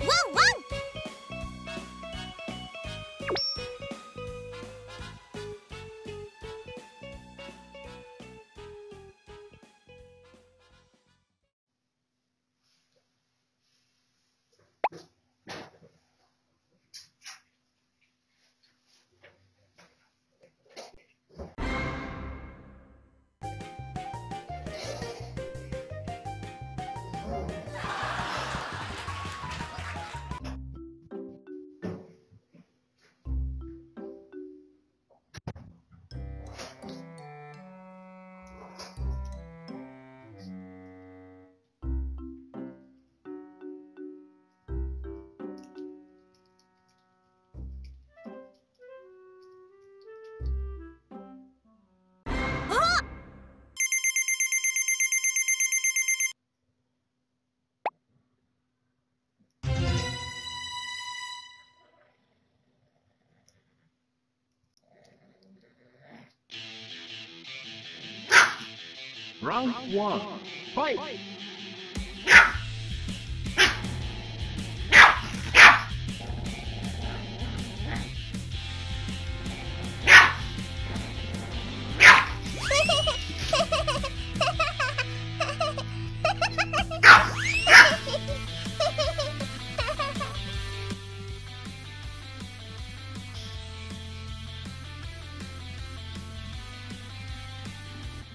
Whoa, whoa! Round one, fight!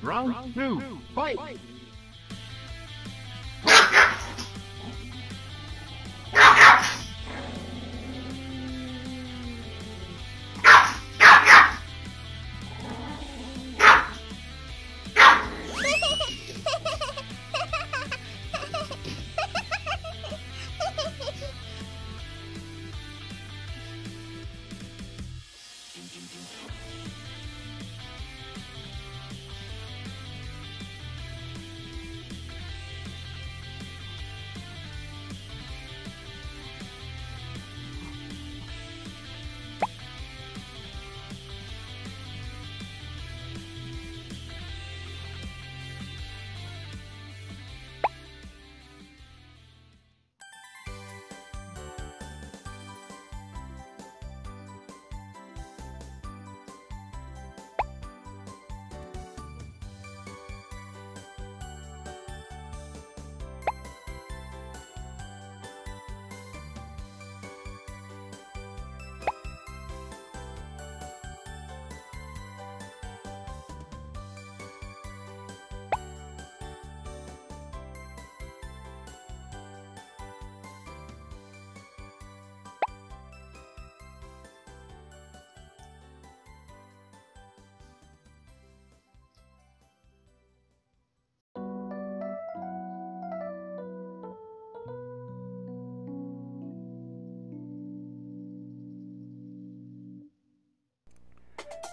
Round two, fight!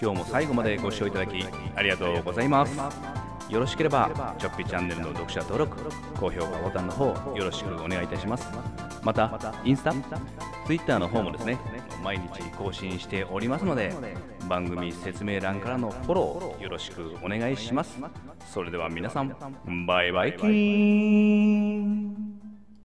今日も最後までご視聴いただきありがとうございます。よろしければちょっぴチャンネルの読者登録高評価ボタンの方よろしくお願いいたします。またインスタツイッターの方もですね毎日更新しておりますので番組説明欄からのフォローよろしくお願いします。それでは皆さんバイバイキーン。